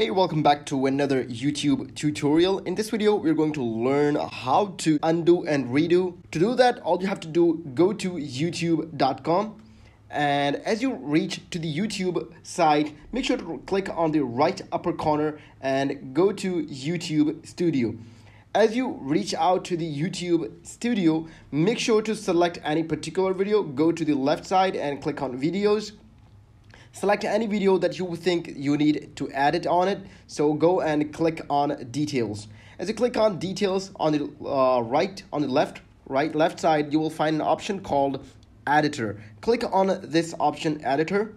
Hey, welcome back to another YouTube tutorial. In this video, we're going to learn how to undo and redo. To do that, all you have to do, go to youtube.com and as you reach to the YouTube site, make sure to click on the right upper corner and go to YouTube Studio. As you reach out to the YouTube Studio, make sure to select any particular video, go to the left side and click on videos select any video that you think you need to edit on it. So go and click on details. As you click on details on the uh, right on the left right left side you will find an option called editor. Click on this option editor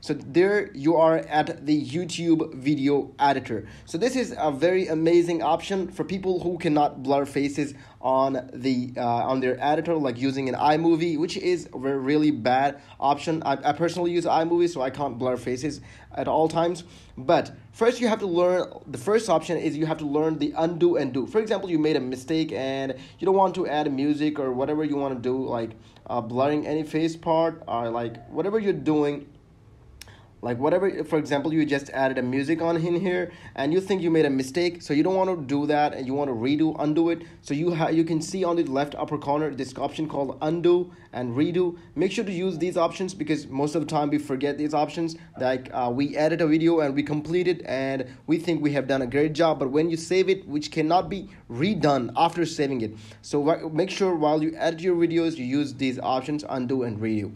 so there you are at the YouTube video editor. So this is a very amazing option for people who cannot blur faces on the uh, on their editor like using an iMovie which is a really bad option. I, I personally use iMovie so I can't blur faces at all times. But first you have to learn the first option is you have to learn the undo and do. For example, you made a mistake and you don't want to add music or whatever you want to do like uh, blurring any face part or like whatever you're doing like whatever for example you just added a music on in here and you think you made a mistake so you don't want to do that and you want to redo undo it. So you have you can see on the left upper corner this option called undo and redo. Make sure to use these options because most of the time we forget these options. Like uh, we edit a video and we complete it and we think we have done a great job but when you save it which cannot be redone after saving it. So make sure while you edit your videos you use these options undo and redo